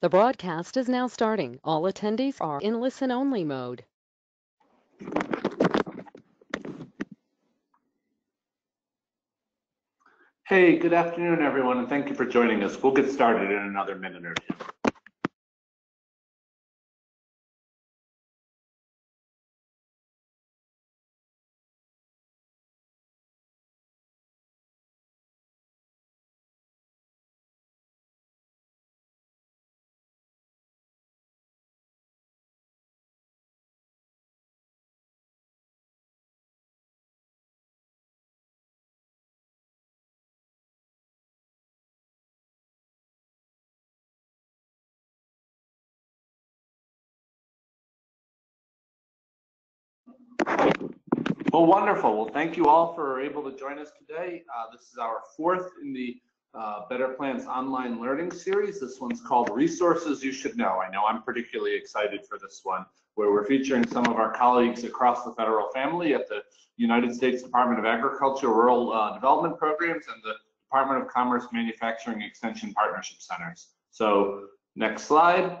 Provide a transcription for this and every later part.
The broadcast is now starting. All attendees are in listen-only mode. Hey, good afternoon, everyone, and thank you for joining us. We'll get started in another minute or two. Well, wonderful. Well, thank you all for able to join us today. Uh, this is our fourth in the uh, Better Plants online learning series. This one's called Resources You Should Know. I know I'm particularly excited for this one, where we're featuring some of our colleagues across the federal family at the United States Department of Agriculture Rural uh, Development Programs and the Department of Commerce Manufacturing Extension Partnership Centers. So next slide.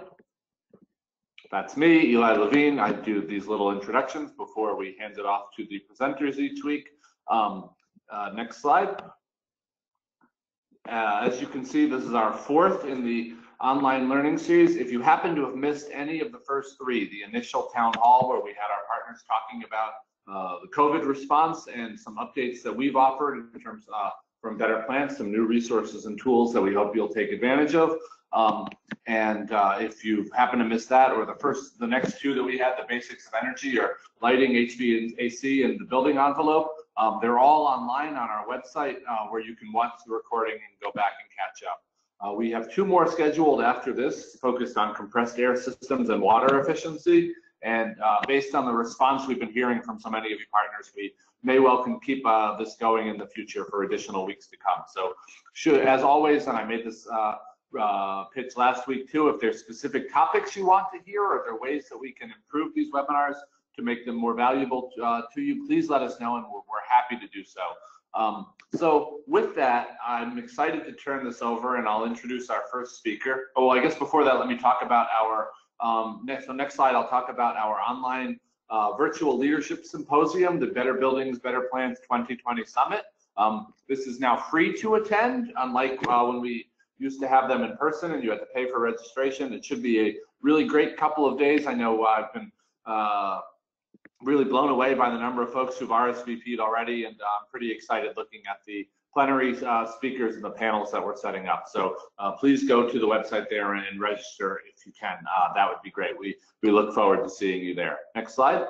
That's me, Eli Levine. I do these little introductions before we hand it off to the presenters each week. Um, uh, next slide. Uh, as you can see, this is our fourth in the online learning series. If you happen to have missed any of the first three, the initial town hall where we had our partners talking about uh, the COVID response and some updates that we've offered in terms uh, from Better Plants, some new resources and tools that we hope you'll take advantage of. Um, and uh, if you happen to miss that, or the first, the next two that we had, the basics of energy or lighting, HVAC, and the building envelope, um, they're all online on our website uh, where you can watch the recording and go back and catch up. Uh, we have two more scheduled after this, focused on compressed air systems and water efficiency. And uh, based on the response we've been hearing from so many of you partners, we may well can keep uh, this going in the future for additional weeks to come. So, should, as always, and I made this uh, pitch last week too. If there's specific topics you want to hear, or there are ways that we can improve these webinars to make them more valuable uh, to you, please let us know, and we're, we're happy to do so. Um, so with that, I'm excited to turn this over, and I'll introduce our first speaker. Oh, well, I guess before that, let me talk about our um, next. So next slide, I'll talk about our online uh, virtual leadership symposium, the Better Buildings, Better Plants 2020 Summit. Um, this is now free to attend, unlike uh, when we used to have them in person and you had to pay for registration. It should be a really great couple of days. I know uh, I've been uh, really blown away by the number of folks who've RSVP'd already, and uh, I'm pretty excited looking at the plenary uh, speakers and the panels that we're setting up. So uh, please go to the website there and, register if you can. Uh, that would be great. We, we look forward to seeing you there. Next slide.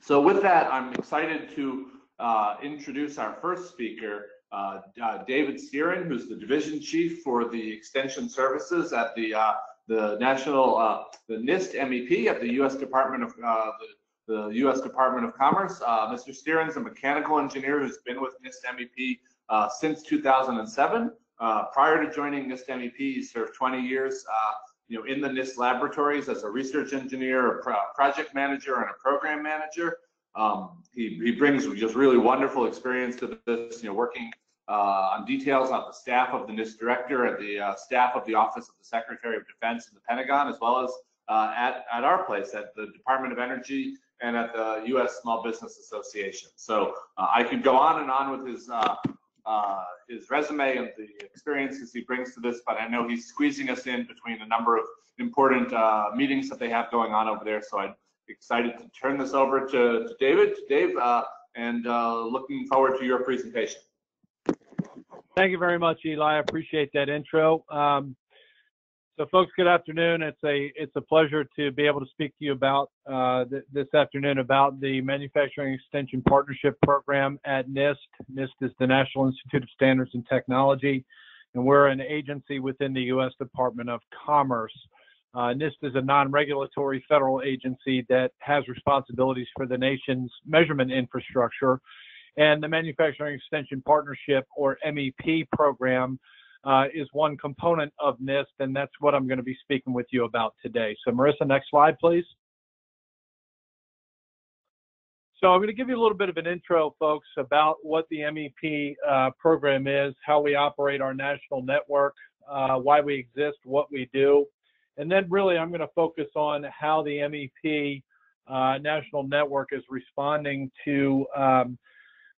So with that, I'm excited to introduce our first speaker, uh, uh, David Stieren, who's the division chief for the extension services at the uh, the national uh, the NIST MEP at the U.S. Department of uh, the, the, U.S. Department of Commerce. Uh, Mr. Stieren's a mechanical engineer who's been with NIST MEP since 2007. prior to joining NIST MEP, he served 20 years. you know, in the NIST laboratories as a research engineer, a pro project manager, and a program manager. Um, he, he brings just really wonderful experience to this, you know, working on details on the staff of the NIST director and the uh, staff of the Office of the Secretary of Defense in the Pentagon, as well as uh, at, at our place at the Department of Energy and at the U.S. Small Business Association. So uh, I could go on and on with his uh, uh, his resume and the experiences he brings to this, but I know he's squeezing us in between a number of important meetings that they have going on over there. So I'm excited to turn this over to, to David. Dave, and looking forward to your presentation. Thank you very much, Eli. I appreciate that intro. Um, so, folks, good afternoon. It's a it's a pleasure to be able to speak to you about uh, th this afternoon about the Manufacturing Extension Partnership Program at NIST. NIST is the National Institute of Standards and Technology, and we're an agency within the U.S. Department of Commerce. Uh, NIST is a non-regulatory federal agency that has responsibilities for the nation's measurement infrastructure and the Manufacturing Extension Partnership, or MEP program, uh, is one component of NIST, and that's what I'm going to be speaking with you about today. So, Marissa, next slide, please. So I'm going to give you a little bit of an intro, folks, about what the MEP uh, program is, how we operate our national network. uh, why we exist, what we do, and then really I'm going to focus on how the MEP uh, national network is responding to um,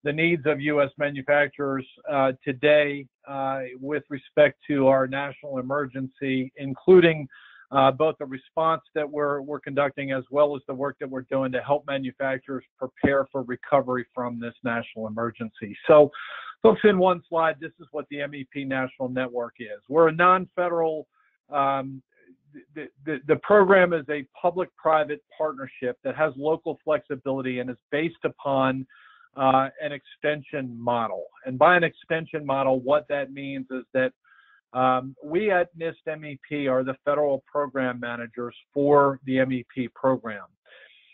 the needs of U.S. manufacturers uh, today uh, with respect to our national emergency, including uh, both the response that we're, we're conducting as well as the work that we're doing to help manufacturers prepare for recovery from this national emergency. So, folks, in one slide, this is what the MEP National Network is. We're a non-federal um, the, the, the, program is a public-private partnership that has local flexibility and is based upon uh, an extension model. And by an extension model, what that means is that um, we at NIST MEP are the federal program managers for the MEP program.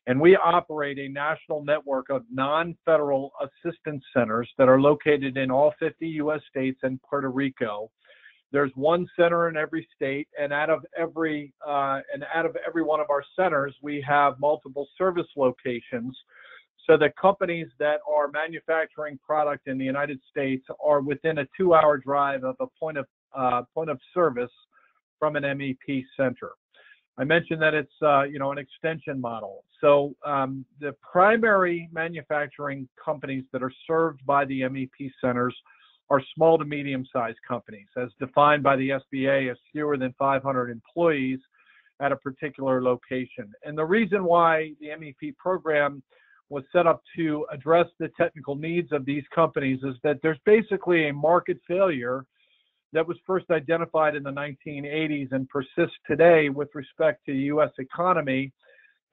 And we operate a national network of non federal assistance centers that are located in all 50 US states and Puerto Rico. There's one center in every state, and out of every uh, and out of every one of our centers, we have multiple service locations so the companies that are manufacturing product in the United States are within a two-hour drive of a point of uh, point of service from an MEP center. I mentioned that it's uh, you know an extension model. So um, the primary manufacturing companies that are served by the MEP centers are small to medium-sized companies, as defined by the SBA as fewer than 500 employees at a particular location. And the reason why the MEP program was set up to address the technical needs of these companies is that there's basically a market failure that was first identified in the 1980s and persists today with respect to the U.S. economy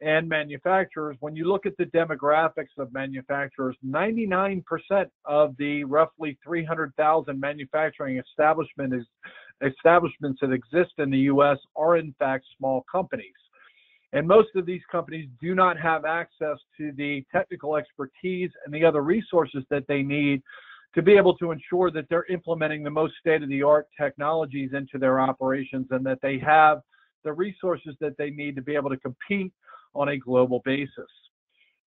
and manufacturers. When you look at the demographics of manufacturers, 99% of the roughly 300,000 manufacturing establishment establishments that exist in the U.S. are in fact small companies. And most of these companies do not have access to the technical expertise and the other resources that they need to be able to ensure that they're implementing the most state of the art technologies into their operations and that they have the resources that they need to be able to compete on a global basis.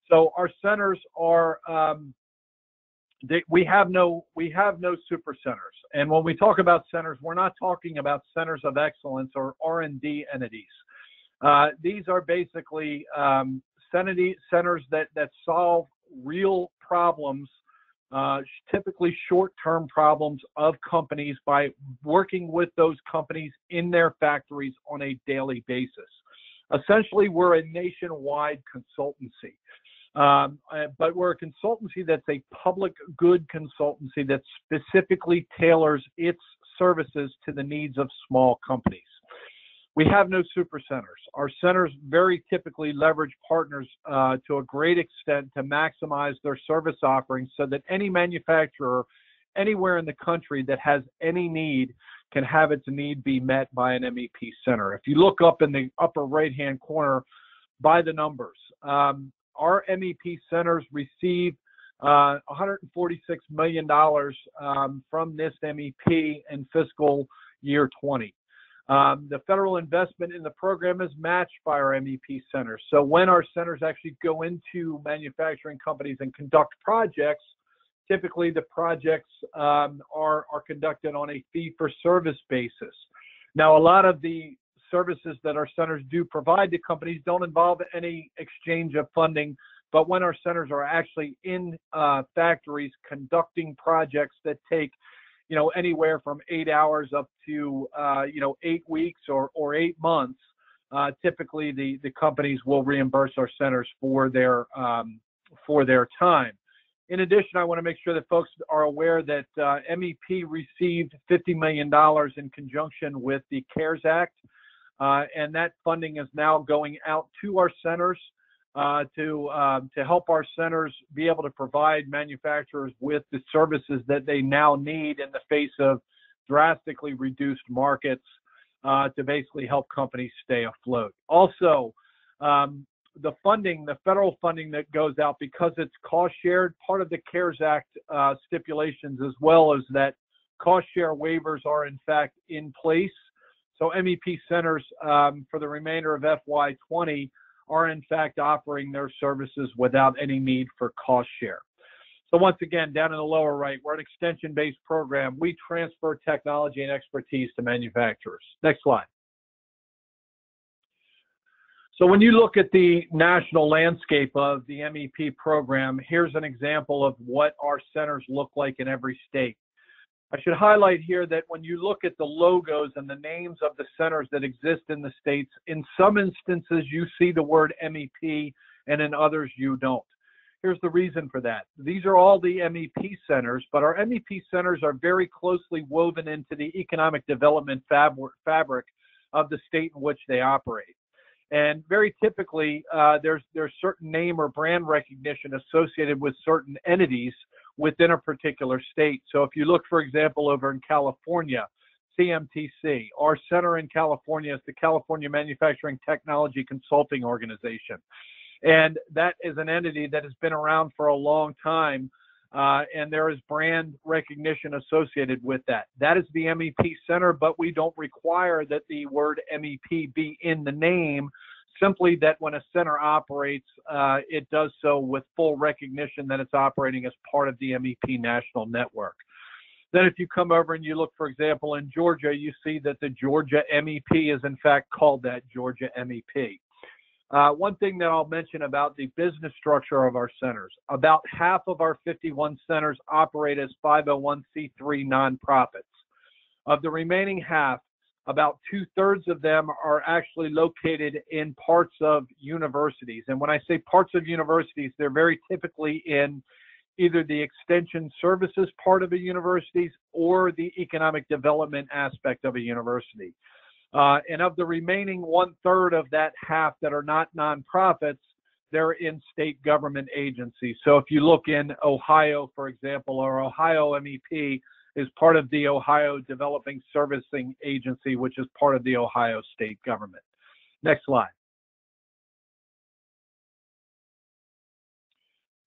So our centers are um, they, we have no we have no super centers and when we talk about centers we're not talking about centers of excellence or r&d entities uh, these are basically um, centers that, that solve real problems, uh, typically short-term problems of companies by working with those companies in their factories on a daily basis. Essentially, we're a nationwide consultancy. Um, uh, but we're a consultancy that's a public good consultancy that specifically tailors its services to the needs of small companies. We have no super centers. Our centers very typically leverage partners uh, to a great extent to maximize their service offerings so that any manufacturer anywhere in the country that has any need can have its need be met by an MEP center. If you look up in the upper right hand corner by the numbers, um, our MEP centers receive uh, $146 million um, from NIST MEP in fiscal year 20. Um, the federal investment in the program is matched by our MEP centers. So when our centers actually go into manufacturing companies and conduct projects, typically the projects um, are, are conducted on a fee for service basis. Now, a lot of the services that our centers do provide to companies don't involve any exchange of funding, but when our centers are actually in uh, factories conducting projects that take you know, anywhere from eight hours up to, uh, you know, eight weeks or, or eight months. Uh, typically, the, the companies will reimburse our centers for their, um, for their time. In addition, I want to make sure that folks are aware that uh, MEP received $50 million in conjunction with the CARES Act, uh, and that funding is now going out to our centers uh, to um, to help our centers be able to provide manufacturers with the services that they now need in the face of drastically reduced markets uh, to basically help companies stay afloat. Also, um, the funding, the federal funding that goes out because it's cost shared, part of the CARES Act uh, stipulations as well as that cost share waivers are in fact in place. So MEP centers um, for the remainder of FY20 are in fact offering their services without any need for cost share. So once again, down in the lower right, we're an extension-based program. We transfer technology and expertise to manufacturers. Next slide. So when you look at the national landscape of the MEP program, here's an example of what our centers look like in every state. I should highlight here that when you look at the logos and the names of the centers that exist in the states, in some instances you see the word MEP and in others you don't. Here's the reason for that. These are all the MEP centers, but our MEP centers are very closely woven into the economic development fabric of the state in which they operate. And very typically, uh, there's there's certain name or brand recognition associated with certain entities within a particular state. So if you look, for example, over in California, CMTC, our center in California is the California Manufacturing Technology Consulting Organization. And that is an entity that has been around for a long time. Uh, and there is brand recognition associated with that. That is the MEP Center, but we don't require that the word MEP be in the name. Simply that when a center operates, uh, it does so with full recognition that it's operating as part of the MEP national network. Then, if you come over and you look, for example, in Georgia, you see that the Georgia MEP is in fact called that Georgia MEP. Uh, one thing that I'll mention about the business structure of our centers about half of our 51 centers operate as 501c3 nonprofits. Of the remaining half, about two thirds of them are actually located in parts of universities. And when I say parts of universities, they're very typically in either the extension services part of a university or the economic development aspect of a university. Uh, and of the remaining one third of that half that are not nonprofits, they're in state government agencies. So if you look in Ohio, for example, our Ohio MEP is part of the Ohio Developing Servicing Agency, which is part of the Ohio state government. Next slide.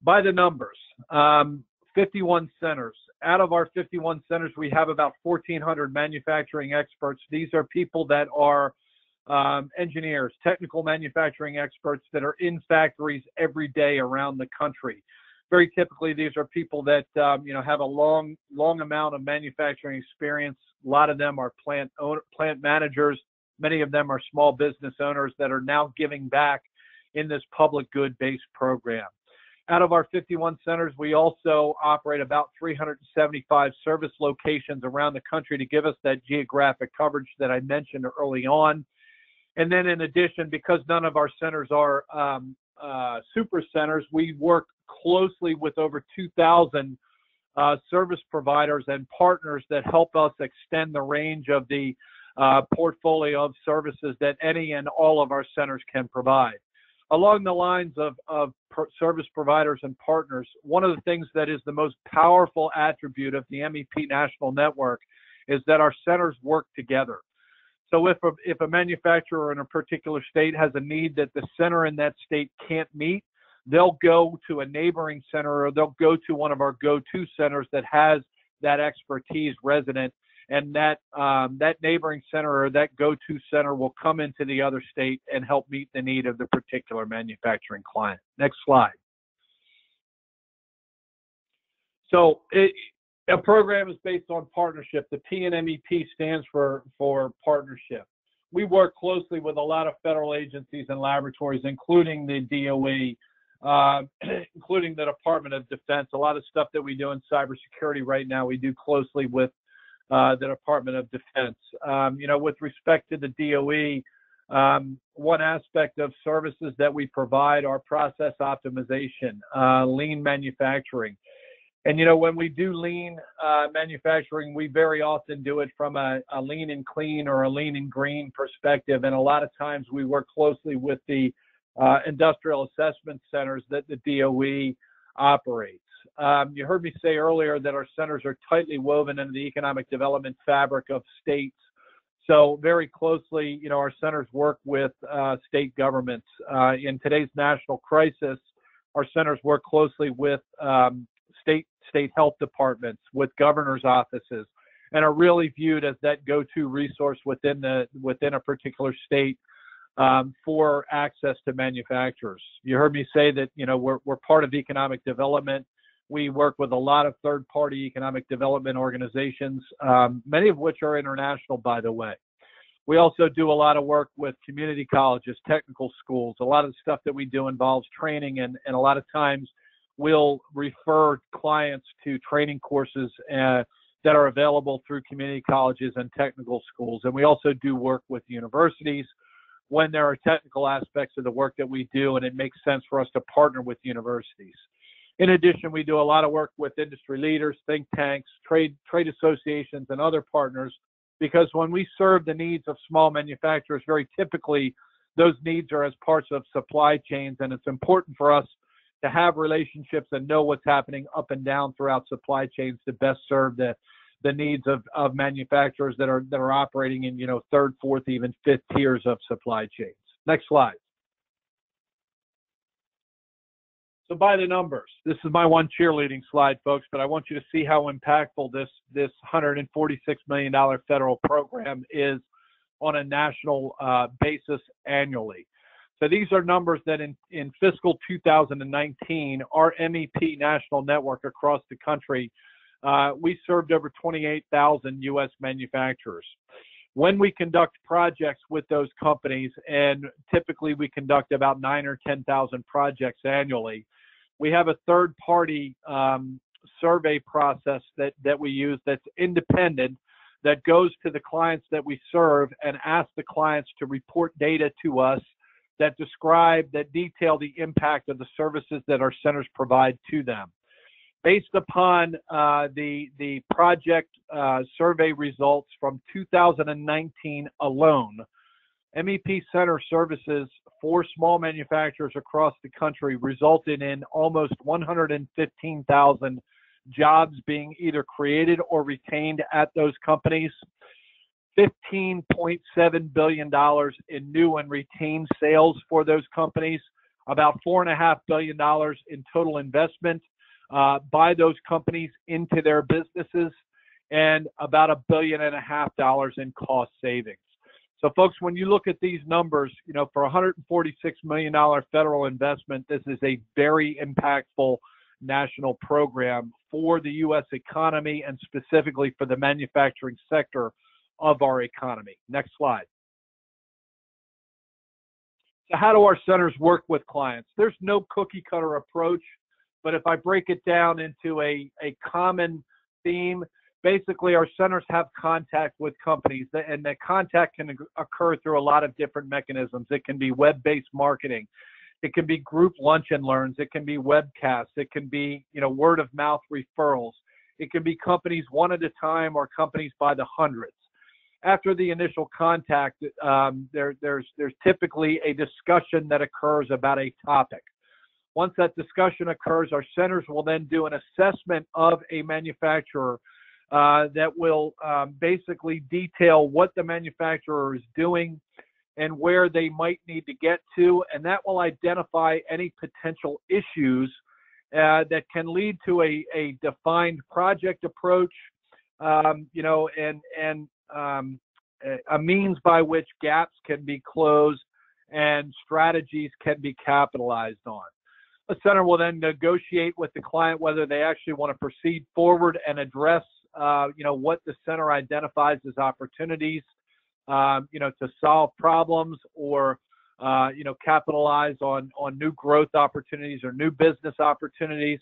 By the numbers, um, 51 centers out of our 51 centers, we have about 1,400 manufacturing experts. These are people that are um, engineers, technical manufacturing experts that are in factories every day around the country. Very typically, these are people that um, you know have a long, long amount of manufacturing experience. A lot of them are plant owner, plant managers. Many of them are small business owners that are now giving back in this public good-based program. Out of our 51 centers, we also operate about 375 service locations around the country to give us that geographic coverage that I mentioned early on. And then, in addition, because none of our centers are um, uh, super centers, we work closely with over 2,000 uh, service providers and partners that help us extend the range of the uh, portfolio of services that any and all of our centers can provide along the lines of, of service providers and partners, one of the things that is the most powerful attribute of the MEP National Network is that our centers work together. So if a, if a manufacturer in a particular state has a need that the center in that state can't meet, they'll go to a neighboring center or they'll go to one of our go-to centers that has that expertise resident and that um, that neighboring center or that go-to center will come into the other state and help meet the need of the particular manufacturing client. Next slide. So it, a program is based on partnership. The P in MEP stands for for partnership. We work closely with a lot of federal agencies and laboratories, including the DOE, uh, including the Department of Defense. A lot of stuff that we do in cybersecurity right now, we do closely with uh, the Department of Defense. Um, you know, with respect to the DOE, um, one aspect of services that we provide are process optimization, uh, lean manufacturing. And you know, when we do lean uh, manufacturing, we very often do it from a, a, lean and clean or a lean and green perspective. And a lot of times we work closely with the uh, industrial assessment centers that the DOE operates. Um, you heard me say earlier that our centers are tightly woven into the economic development fabric of states. So very closely, you know, our centers work with uh, state governments. Uh, in today's national crisis, our centers work closely with um, state state health departments, with governors' offices, and are really viewed as that go-to resource within the within a particular state um, for access to manufacturers. You heard me say that you know we're we're part of economic development We work with a lot of third party economic development organizations, um, many of which are international, by the way. We also do a lot of work with community colleges, technical schools. A lot of the stuff that we do involves training, and, and a lot of times we'll refer clients to training courses uh, that are available through community colleges and technical schools. And we also do work with universities when there are technical aspects of the work that we do and it makes sense for us to partner with universities. In addition, we do a lot of work with industry leaders, think tanks, trade trade associations, and other partners because when we serve the needs of small manufacturers, very typically those needs are as parts of supply chains, and it's important for us to have relationships and know what's happening up and down throughout supply chains to best serve the the needs of, of manufacturers that are that are operating in you know third, fourth, even fifth tiers of supply chains. Next slide. So by the numbers, this is my one cheerleading slide, folks, but I want you to see how impactful this this 146 million dollar federal program is on a national uh, basis annually. So these are numbers that in, in fiscal 2019, our MEP national network across the country uh, we served over 28,000 U.S. manufacturers. When we conduct projects with those companies, and typically we conduct about nine or 10,000 projects annually, we have a third party um, survey process that, that we use that's independent that goes to the clients that we serve and asks the clients to report data to us that describe, that detail the impact of the services that our centers provide to them based upon uh, the the project uh, survey results from 2019 alone, MEP Center services for small manufacturers across the country resulted in almost 115,000 jobs being either created or retained at those companies. $15.7 billion in new and retained sales for those companies, about $4.5 billion in total investment uh, by those companies into their businesses and about a billion and a half dollars in cost savings. So, folks, when you look at these numbers, you know, for $146 million federal investment, this is a very impactful national program for the U.S. economy and specifically for the manufacturing sector of our economy. Next slide. So, how do our centers work with clients? There's no cookie cutter approach. But if I break it down into a, a common theme, basically our centers have contact with companies and that contact can occur through a lot of different mechanisms. It can be web-based marketing. It can be group lunch and learns. It can be webcasts. It can be, you know, word of mouth referrals. It can be companies one at a time or companies by the hundreds. After the initial contact, um, there, there's, there's typically a discussion that occurs about a topic. Once that discussion occurs, our centers will then do an assessment of a manufacturer uh, that will um, basically detail what the manufacturer is doing and where they might need to get to, and that will identify any potential issues uh, that can lead to a, a defined project approach, um, you know, and and um, a means by which gaps can be closed and strategies can be capitalized on. The center will then negotiate with the client whether they actually want to proceed forward and address, uh, you know, what the center identifies as opportunities, um, you know, to solve problems or, uh, you know, capitalize on on new growth opportunities or new business opportunities.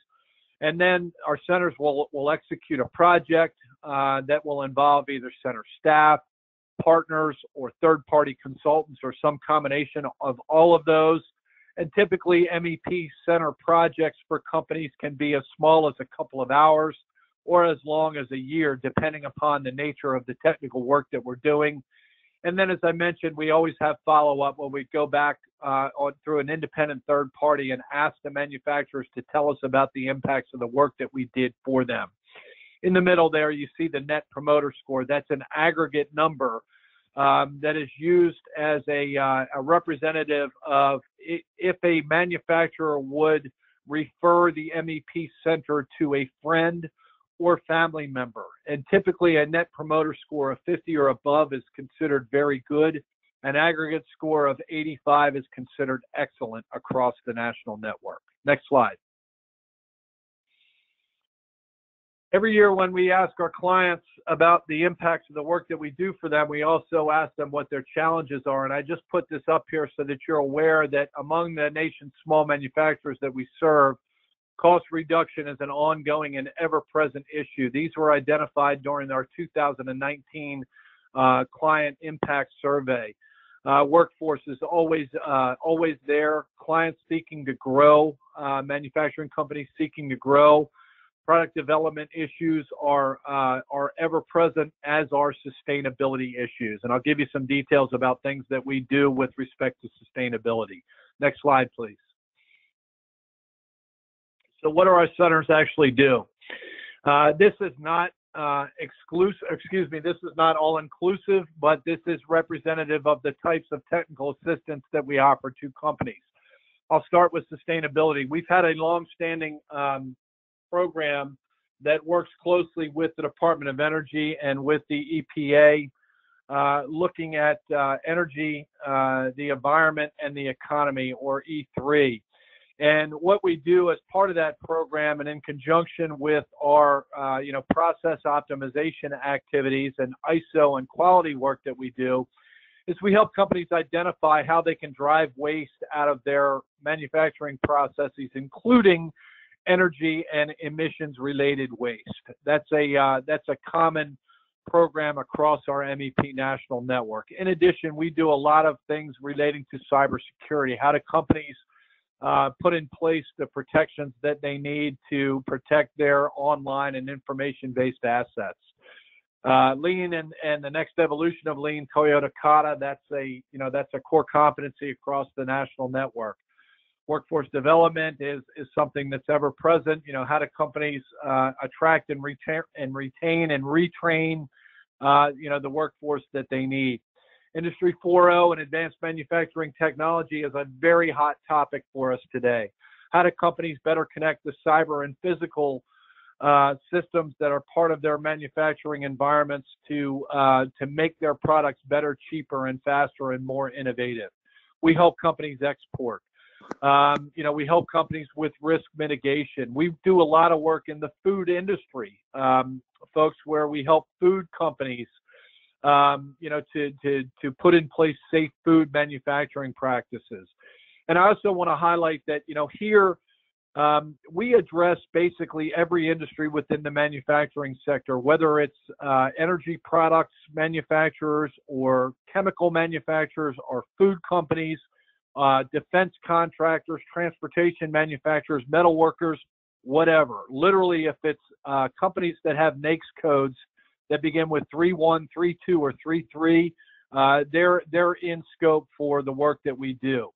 And then our centers will will execute a project uh, that will involve either center staff, partners, or third-party consultants, or some combination of all of those. And typically, MEP center projects for companies can be as small as a couple of hours or as long as a year, depending upon the nature of the technical work that we're doing. And then, as I mentioned, we always have follow up when we go back uh, on, through an independent third party and ask the manufacturers to tell us about the impacts of the work that we did for them. In the middle there, you see the net promoter score. That's an aggregate number um, that is used as a, uh, a representative of if a manufacturer would refer the MEP center to a friend or family member. And typically, a net promoter score of 50 or above is considered very good. An aggregate score of 85 is considered excellent across the national network. Next slide. Every year when we ask our clients about the impacts of the work that we do for them, we also ask them what their challenges are. And I just put this up here so that you're aware that among the nation's small manufacturers that we serve, cost reduction is an ongoing and ever-present issue. These were identified during our 2019 uh, client impact survey. Uh, workforce is always uh, always there. Clients seeking to grow, uh, manufacturing companies seeking to grow. Product development issues are uh, are ever present, as are sustainability issues. And I'll give you some details about things that we do with respect to sustainability. Next slide, please. So, what do our centers actually do? Uh, this is not uh, exclusive, excuse me, this is not all inclusive, but this is representative of the types of technical assistance that we offer to companies. I'll start with sustainability. We've had a long-standing um, program that works closely with the Department of Energy and with the EPA, uh, looking at uh, energy, uh, the environment, and the economy, or E3. And what we do as part of that program, and in conjunction with our, uh, you know, process optimization activities and ISO and quality work that we do, is we help companies identify how they can drive waste out of their manufacturing processes, including energy and emissions related waste. That's a uh, that's a common program across our MEP national network. In addition, we do a lot of things relating to cybersecurity. How do companies uh, put in place the protections that they need to protect their online and information-based assets. Uh, lean and, and the next evolution of lean, Toyota Kata, that's a you know that's a core competency across the national network. Workforce development is is something that's ever present. You know how do companies uh, attract and retain and retain and retrain uh, you know the workforce that they need. Industry 4.0 and advanced manufacturing technology is a very hot topic for us today. How do companies better connect the cyber and physical uh, systems that are part of their manufacturing environments to uh, to make their products better, cheaper, and faster and more innovative? We help companies export. Um, you know, we help companies with risk mitigation. We do a lot of work in the food industry, um, folks, where we help food companies um, you know, to, to, to put in place safe food manufacturing practices. And I also want to highlight that, you know, here um, we address basically every industry within the manufacturing sector, whether it's uh, energy products manufacturers or chemical manufacturers or food companies, uh, defense contractors, transportation manufacturers, metal workers, whatever. Literally, if it's uh, companies that have NAICS codes that begin with 3-1, 3-2, or 3-3, uh, they're they're in scope for the work that we do.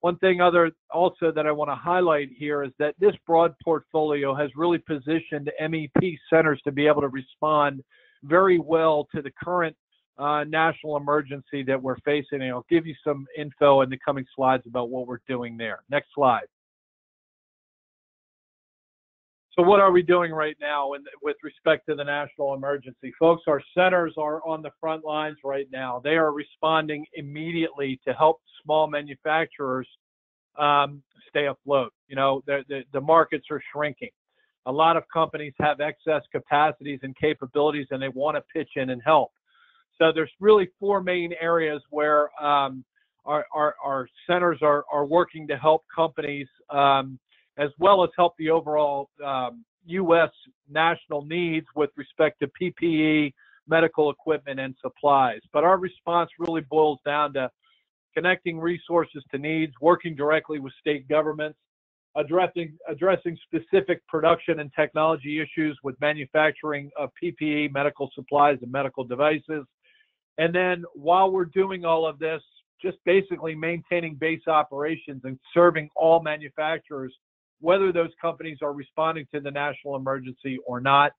One thing other also that I want to highlight here is that this broad portfolio has really positioned MEP centers to be able to respond very well to the current uh, national emergency that we're facing. And I'll give you some info in the coming slides about what we're doing there. Next slide. So what are we doing right now in, with respect to the national emergency? Folks, our centers are on the front lines right now. They are responding immediately to help small manufacturers um, stay afloat. You know, the, the, the markets are shrinking. A lot of companies have excess capacities and capabilities and they want to pitch in and help. So there's really four main areas where um, our, our, our, centers are, are working to help companies um, as well as help the overall um, U.S. national needs with respect to PPE, medical equipment, and supplies. But our response really boils down to connecting resources to needs, working directly with state governments, addressing addressing specific production and technology issues with manufacturing of PPE, medical supplies, and medical devices. And then while we're doing all of this, just basically maintaining base operations and serving all manufacturers whether those companies are responding to the national emergency or not.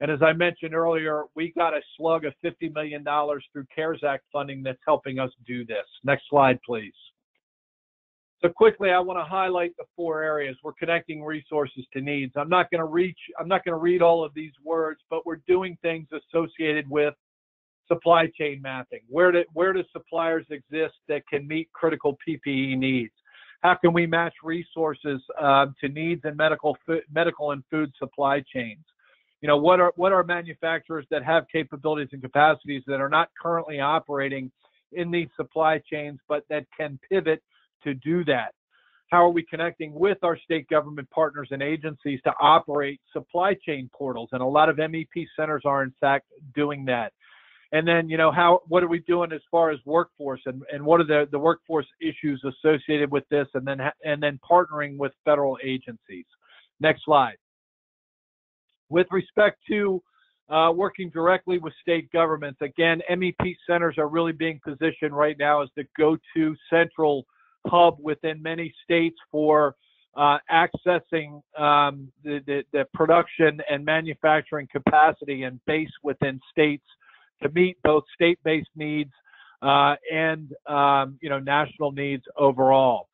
And as I mentioned earlier, we got a slug of $50 million through CARES Act funding that's helping us do this. Next slide, please. So quickly, I want to highlight the four areas. We're connecting resources to needs. I'm not going to reach, I'm not going to read all of these words, but we're doing things associated with supply chain mapping. Where do, where do suppliers exist that can meet critical PPE needs? how can we match resources uh, to needs in medical medical and food supply chains? you know, what are what are manufacturers that have capabilities and capacities that are not currently operating in these supply chains, but that can pivot to do that? How are we connecting with our state government partners and agencies to operate supply chain portals? And a lot of MEP centers are in fact doing that. And then, you know, how what are we doing as far as workforce and, and what are the, the workforce issues associated with this and then and then partnering with federal agencies. Next slide. With respect to uh, working directly with state governments, again, MEP centers are really being positioned right now as the go-to central hub within many states for uh, accessing um, the, the, the, production and manufacturing capacity and base within states to meet both state-based needs uh, and um, you know national needs overall.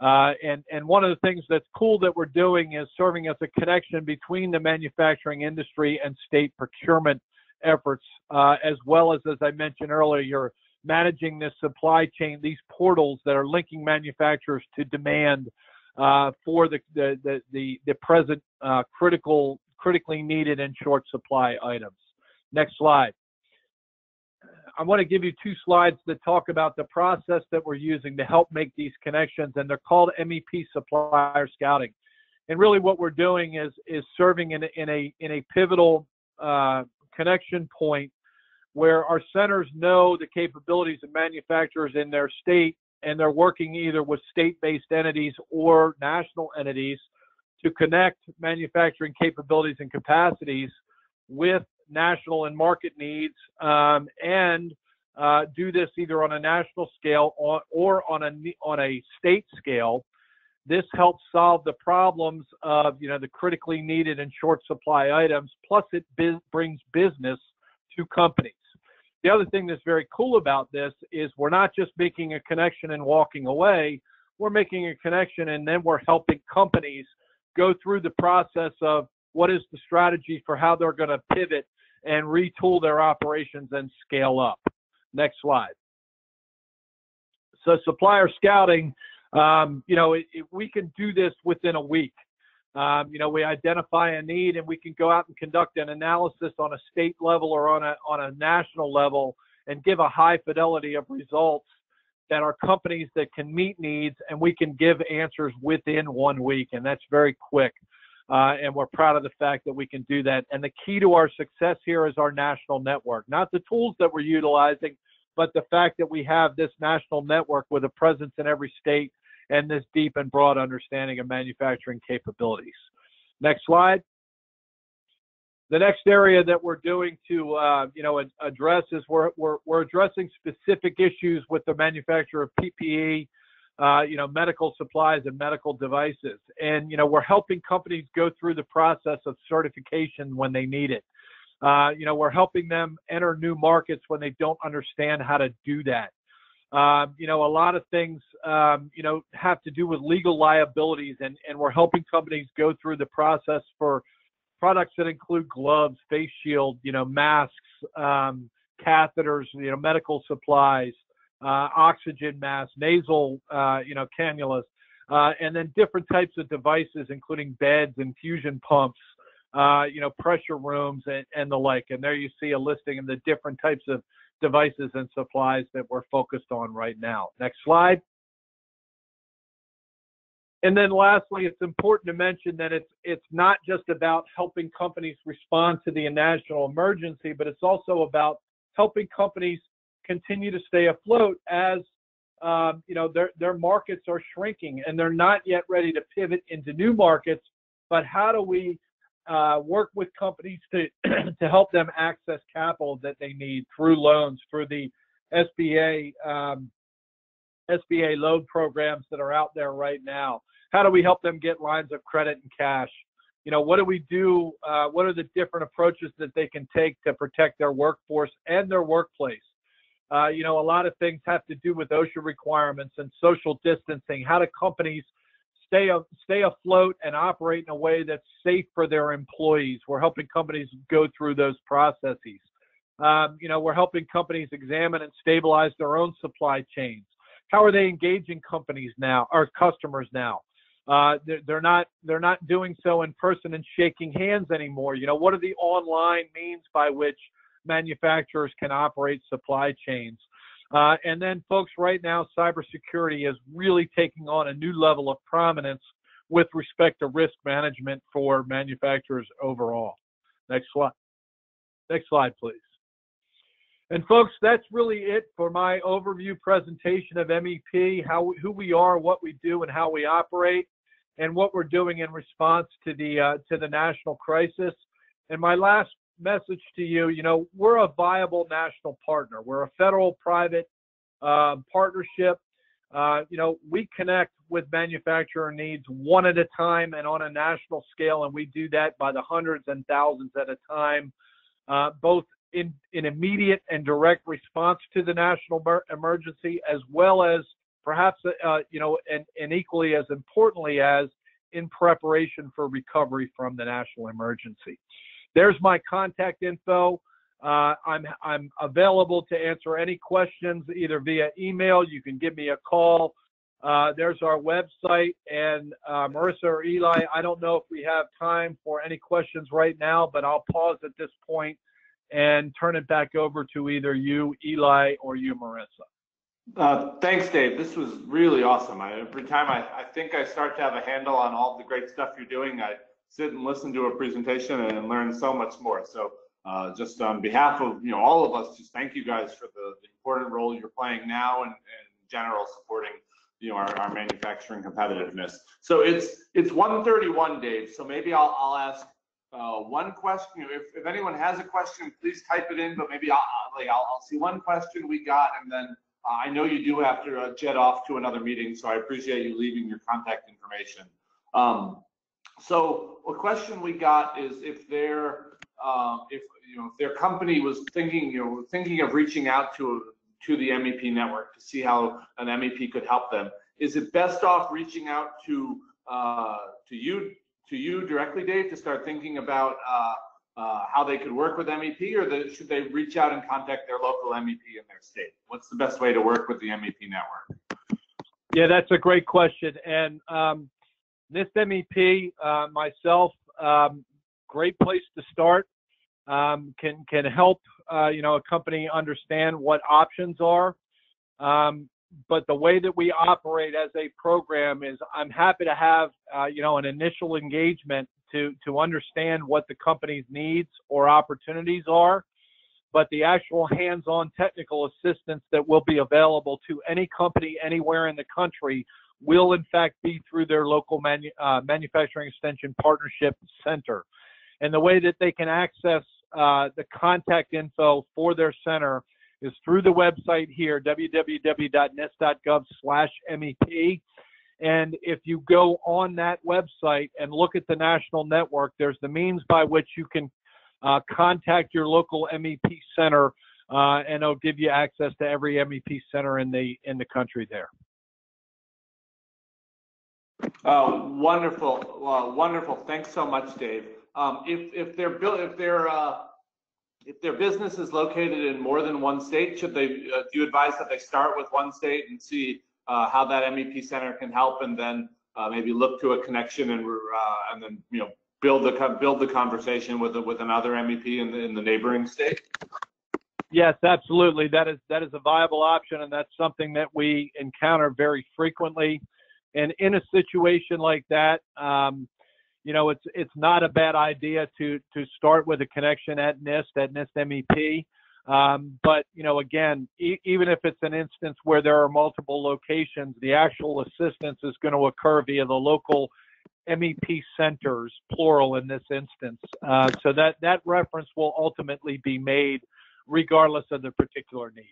Uh, and and one of the things that's cool that we're doing is serving as a connection between the manufacturing industry and state procurement efforts, uh, as well as as I mentioned earlier, you're managing this supply chain, these portals that are linking manufacturers to demand uh, for the, the, the, the, the present uh, critical, critically needed and short supply items. Next slide. I want to give you two slides that talk about the process that we're using to help make these connections, and they're called MEP supplier scouting. And really, what we're doing is is serving in a, in a in a pivotal uh, connection point where our centers know the capabilities of manufacturers in their state and they're working either with state-based entities or national entities to connect manufacturing capabilities and capacities with national and market needs um, and uh, do this either on a national scale or, or on a on a state scale. This helps solve the problems of you know the critically needed and short supply items. Plus, it brings business to companies. The other thing that's very cool about this is we're not just making a connection and walking away, we're making a connection and then we're helping companies go through the process of what is the strategy for how they're going to pivot and retool their operations and scale up. Next slide. So supplier scouting, um, you know, it, it, we can do this within a week. Um, you know, we identify a need and we can go out and conduct an analysis on a state level or on a on a national level and give a high fidelity of results that are companies that can meet needs and we can give answers within one week and that's very quick. Uh, and we're proud of the fact that we can do that. And the key to our success here is our national network, not the tools that we're utilizing, but the fact that we have this national network with a presence in every state and this deep and broad understanding of manufacturing capabilities. Next slide. The next area that we're doing to, uh, you know, address is we're, we're, we're addressing specific issues with the manufacture of PPE, uh, you know, medical supplies and medical devices. And, you know, we're helping companies go through the process of certification when they need it. Uh, you know, we're helping them enter new markets when they don't understand how to do that. Um, you know, a lot of things, um, you know, have to do with legal liabilities, and, and we're helping companies go through the process for products that include gloves, face shield, you know, masks, um, catheters, you know, medical supplies, oxygen masks, nasal, uh, you know, cannulas, uh, and then different types of devices, including beds, infusion pumps, uh, you know, pressure rooms, and, and the like. And there you see a listing of the different types of devices and supplies that we're focused on right now. Next slide. And then lastly, it's important to mention that it's it's not just about helping companies respond to the national emergency, but it's also about helping companies continue to stay afloat as um, you know their their markets are shrinking and they're not yet ready to pivot into new markets. But how do we uh, work with companies to to help them access capital that they need through loans, through the SBA um, SBA loan programs that are out there right now. How do we help them get lines of credit and cash? You know, what do we do? Uh, what are the different approaches that they can take to protect their workforce and their workplace? Uh, you know, a lot of things have to do with OSHA requirements and social distancing. How do companies stay stay afloat and operate in a way that's safe for their employees. We're helping companies go through those processes. Um, you know, we're helping companies examine and stabilize their own supply chains. How are they engaging companies now, or customers now? uh, they're, they're not they're not doing so in person and shaking hands anymore. You know, what are the online means by which manufacturers can operate supply chains? Uh, and then, folks, right now, cybersecurity is really taking on a new level of prominence with respect to risk management for manufacturers overall. Next slide. Next slide, please. And folks, that's really it for my overview presentation of MEP, how who we are, what we do, and how we operate, and what we're doing in response to the uh, to the national crisis. And my last message to you, you know, we're a viable national partner. We're a federal-private uh, partnership. Uh, you know, we connect with manufacturer needs one at a time and on a national scale, and we do that by the hundreds and thousands at a time, uh, both in, in immediate and direct response to the national emergency, as well as perhaps, uh, you know, and, and equally as importantly as in preparation for recovery from the national emergency. There's my contact info. Uh, I'm I'm available to answer any questions either via email. You can give me a call. Uh, there's our website and uh, Marissa or Eli. I don't know if we have time for any questions right now, but I'll pause at this point and turn it back over to either you, Eli, or you, Marissa. Uh, thanks, Dave. This was really awesome. I, every time I, I think I start to have a handle on all the great stuff you're doing, I sit and listen to a presentation and learn so much more. So uh, just on behalf of you know all of us, just thank you guys for the, the important role you're playing now and, and general supporting you know our, our manufacturing competitiveness. So it's it's 1:31, Dave. So maybe I'll I'll ask uh, one question. If, if anyone has a question, please type it in. But maybe I'll like I'll, I'll see one question we got, and then uh, I know you do have to uh, jet off to another meeting, so I appreciate you leaving your contact information. Um, so a question we got is if their uh, if you know if their company was thinking you know thinking of reaching out to to the MEP network to see how an MEP could help them, is it best off reaching out to uh, to you to you directly, Dave, to start thinking about uh, uh, how they could work with MEP, or the, should they reach out and contact their local MEP in their state? What's the best way to work with the MEP network? Yeah, that's a great question. And um, NIST MEP, uh, myself, um, great place to start. Um, can can help uh, you know a company understand what options are. Um, but the way that we operate as a program is I'm happy to have uh, you know an initial engagement to to understand what the company's needs or opportunities are but the actual hands-on technical assistance that will be available to any company anywhere in the country will in fact be through their local manu- uh, manufacturing extension partnership center and the way that they can access uh, the contact info for their center is through the website here, www.nist.gov slash MEP. And if you go on that website and look at the national network, there's the means by which you can uh, contact your local MEP center, uh, and it'll give you access to every MEP center in the in the country there. Oh, wonderful, wonderful. Thanks so much, Dave. Um, if if they're built, if they're uh, if their business is located in more than one state, should they uh, do you advise that they start with one state and see uh, how that MEP center can help, and then uh, maybe look to a connection and uh, and then you know build the build the conversation with with another MEP in the in the neighboring state? Yes, absolutely. That is that is a viable option, and that's something that we encounter very frequently. And in a situation like that, um, you know, it's it's not a bad idea to to start with a connection at NIST at NIST MEP. Um, but you know, again, e- even if it's an instance where there are multiple locations, the actual assistance is going to occur via the local MEP centers, plural in this instance. Uh, so that that reference will ultimately be made regardless of the particular need.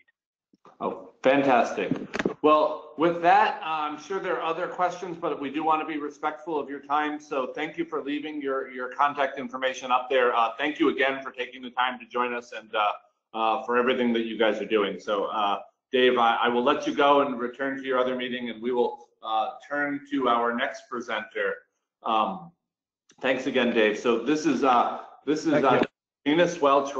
Oh, fantastic. Well, with that, I'm sure there are other questions, but we do want to be respectful of your time. So thank you for leaving your, your contact information up there. Uh, thank you again for taking the time to join us and uh, uh, for everything that you guys are doing. So uh, Dave, I, I, will let you go and return to your other meeting and we will uh, turn to our next presenter. Um, thanks again, Dave. So this is uh, this is Venus Welch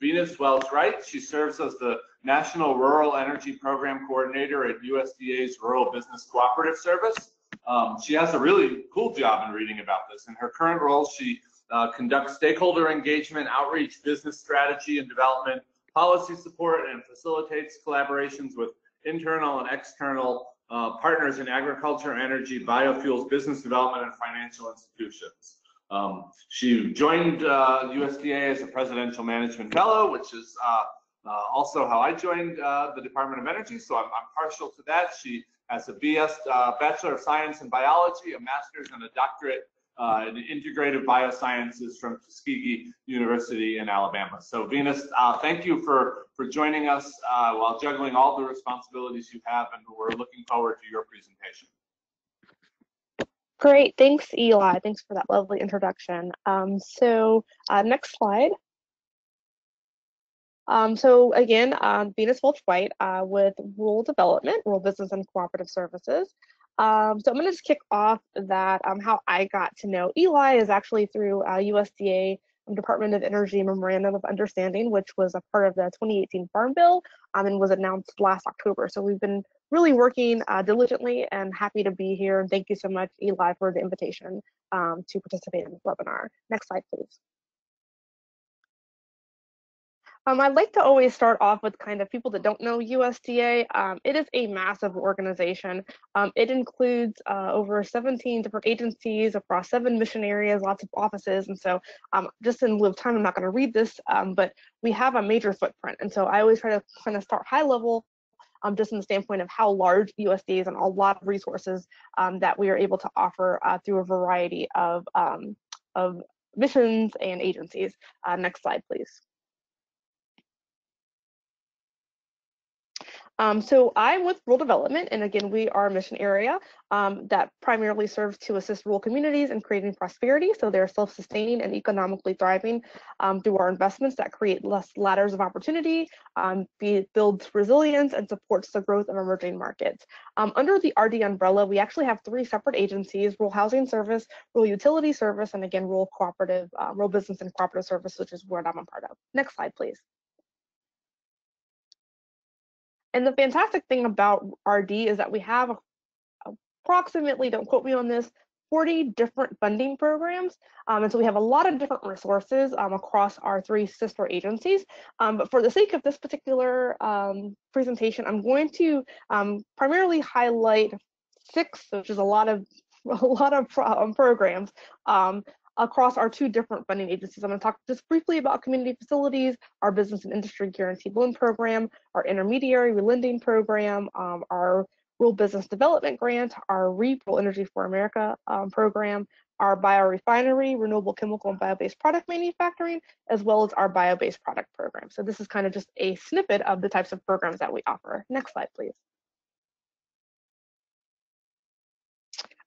Venus Welch White? She serves as the National Rural Energy Program Coordinator at USDA's Rural Business Cooperative Service. Um, she has a really cool job in reading about this. In her current role, she uh, conducts stakeholder engagement, outreach, business strategy and development, policy support, and facilitates collaborations with internal and external uh, partners in agriculture, energy, biofuels, business development, and financial institutions. Um, she joined uh, USDA as a presidential management fellow, which is uh, uh, also how I joined uh, the Department of Energy, so I'm, I'm, partial to that. She has a BS, uh, Bachelor of Science in Biology, a master's and a doctorate uh, in integrative biosciences from Tuskegee University in Alabama. So Venus, thank you for, for joining us while juggling all the responsibilities you have, and we're looking forward to your presentation. Great, thanks Eli. Thanks for that lovely introduction. Um, so uh, next slide. Um, so again, uh, Venus Welch White uh, with Rural Development, Rural Business and Cooperative Services. Um, so I'm going to just kick off that um, how I got to know Eli is actually through uh, USDA Department of Energy Memorandum of Understanding, which was a part of the 2018 Farm Bill um, and was announced last October. So we've been really working uh, diligently and happy to be here. And thank you so much, Eli, for the invitation um, to participate in this webinar. Next slide, please. Um, I'd like to always start off with kind of people that don't know USDA. Um, it is a massive organization. Um, it includes uh, over 17 different agencies across seven mission areas, lots of offices. And so um, just in lieu of time, I'm not going to read this, um, but we have a major footprint. And so I always try to kind of start high level um, just in the standpoint of how large USDA is and a lot of resources um, that we are able to offer uh, through a variety of, um, of missions and agencies. Uh, next slide, please. Um, so I'm with Rural Development, and again, we are a mission area um, that primarily serves to assist rural communities in creating prosperity. So they're self-sustaining and economically thriving um, through our investments that create less ladders of opportunity, um, be, builds resilience, and supports the growth of emerging markets. Um, under the RD umbrella, we actually have three separate agencies, Rural Housing Service, Rural Utility Service, and again, Rural Cooperative, uh, Rural Business and Cooperative Service, which is what I'm a part of. Next slide, please. And the fantastic thing about RD is that we have approximately, don't quote me on this, 40 different funding programs. Um, and so we have a lot of different resources um, across our three sister agencies. Um, but for the sake of this particular um, presentation, I'm going to um, primarily highlight six, which is a lot of a lot of um, programs across our two different funding agencies. I'm going to talk just briefly about community facilities, our business and industry guaranteed loan program, our intermediary relending program, um, our rural business development grant, our REAP, Rural Energy for America um, program, our biorefinery, renewable chemical and bio-based product manufacturing, as well as our bio-based product program. So this is kind of just a snippet of the types of programs that we offer. Next slide, please.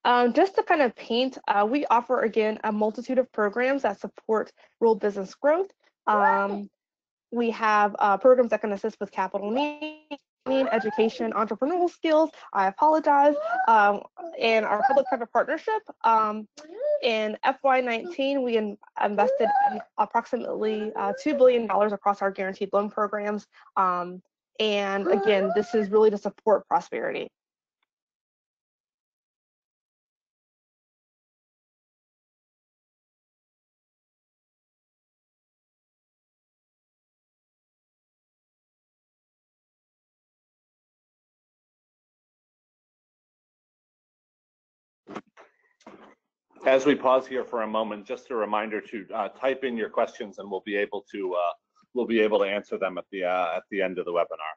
Um, just to kind of paint, uh, we offer again a multitude of programs that support rural business growth. Um, we have uh, programs that can assist with capital needs, education, entrepreneurial skills. I apologize. Um, and our public-private partnership. Um, in FY19, we in invested in approximately uh, $2 billion across our guaranteed loan programs. Um, and again, this is really to support prosperity. As we pause here for a moment, just a reminder to uh, type in your questions and we'll be able to uh, we'll be able to answer them at the uh, at the end of the webinar.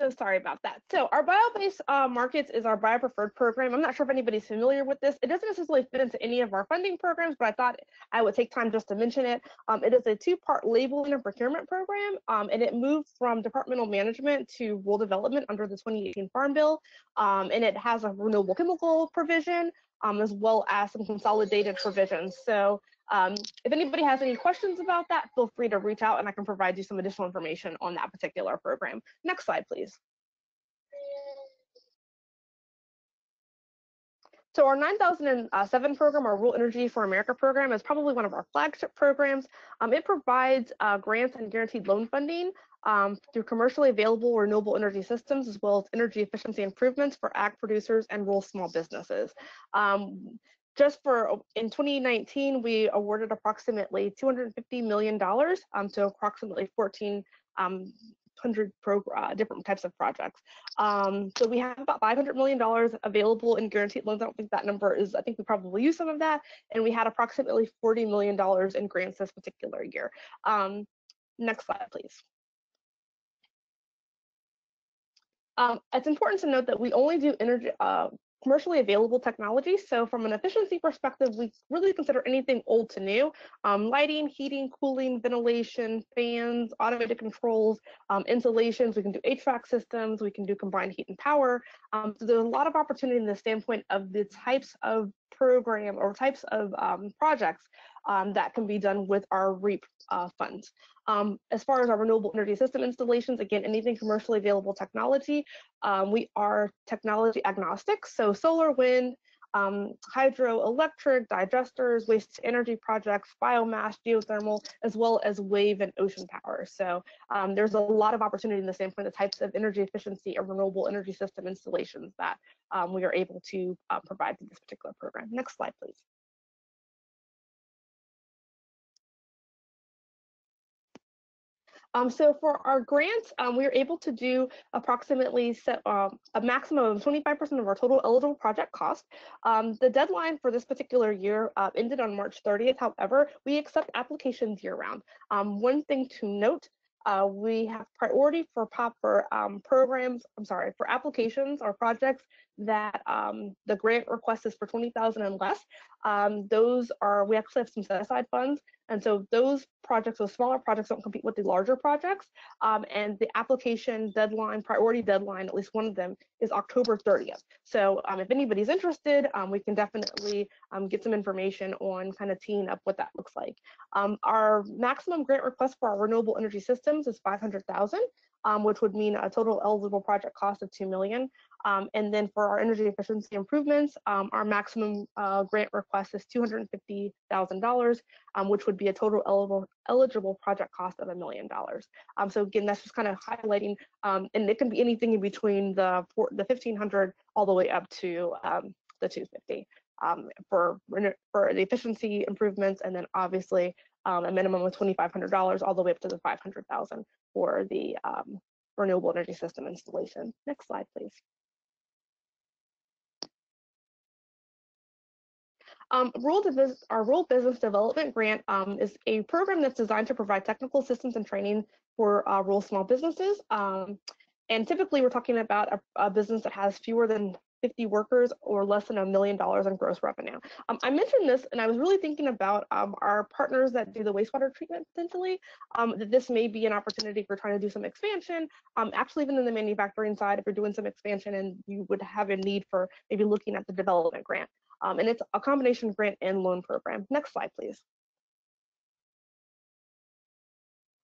So sorry about that. So our bio-based uh, markets is our bio-preferred program. I'm not sure if anybody's familiar with this. It doesn't necessarily fit into any of our funding programs, but I thought I would take time just to mention it. Um, it is a two-part labeling and procurement program, um, and it moved from departmental management to rural development under the 2018 Farm Bill, um, and it has a renewable chemical provision, um, as well as some consolidated provisions. So um, if anybody has any questions about that, feel free to reach out and I can provide you some additional information on that particular program. Next slide, please. So our 9007 program, our Rural Energy for America program, is probably one of our flagship programs. Um, it provides uh, grants and guaranteed loan funding um, through commercially available renewable energy systems, as well as energy efficiency improvements for ag producers and rural small businesses. Um, just for in 2019, we awarded approximately $250 million um, to approximately 14 um, hundred pro, uh, different types of projects. Um, so we have about $500 million available in guaranteed loans. I don't think that number is, I think we probably use some of that. And we had approximately $40 million in grants this particular year. Um, next slide, please. Um, it's important to note that we only do energy, uh, commercially available technology. So from an efficiency perspective, we really consider anything old to new. Um, lighting, heating, cooling, ventilation, fans, automated controls, um, insulations, we can do HVAC systems, we can do combined heat and power. Um, so there's a lot of opportunity in the standpoint of the types of program or types of um, projects um, that can be done with our REAP uh, funds. Um, as far as our renewable energy system installations, again, anything commercially available technology, um, we are technology agnostic. So solar, wind, um, hydroelectric, digesters, waste energy projects, biomass, geothermal, as well as wave and ocean power. So um, there's a lot of opportunity in the standpoint of the types of energy efficiency or renewable energy system installations that um, we are able to uh, provide through this particular program. Next slide, please. Um, so for our grants, um, we were able to do approximately um, a maximum of 25% of our total eligible project cost. Um, the deadline for this particular year uh, ended on March 30th. However, we accept applications year round. Um, one thing to note uh, we have priority for POP for um, programs, I'm sorry, for applications or projects that um, the grant request is for 20,000 and less. Um, those are, we actually have some set aside funds. And so those projects, those smaller projects don't compete with the larger projects. Um, and the application deadline, priority deadline, at least one of them is October 30th. So um, if anybody's interested, um, we can definitely um, get some information on kind of teeing up what that looks like. Our maximum grant request for our renewable energy systems is 500,000. Um, which would mean a total eligible project cost of 2 million. Um, and then for our energy efficiency improvements, um, our maximum uh, grant request is $250,000, um, which would be a total eligible, eligible project cost of a million dollars. Um, so again, that's just kind of highlighting, um, and it can be anything in between the, the 1500 all the way up to um, the 250 for, for the efficiency improvements, and then obviously a minimum of $2,500 all the way up to the 500,000 for the renewable energy system installation. Next slide, please. Um, rural our Rural Business Development Grant um, is a program that's designed to provide technical assistance and training for uh, rural small businesses. Um, and typically, we're talking about a, a, business that has fewer than 50 workers or less than a million dollars in gross revenue. Um, I mentioned this, and I was really thinking about um, our partners that do the wastewater treatment potentially, um, that this may be an opportunity for trying to do some expansion. actually, even in the manufacturing side, if you're doing some expansion and you would have a need for maybe looking at the development grant. Um, and it's a combination grant and loan program. Next slide, please.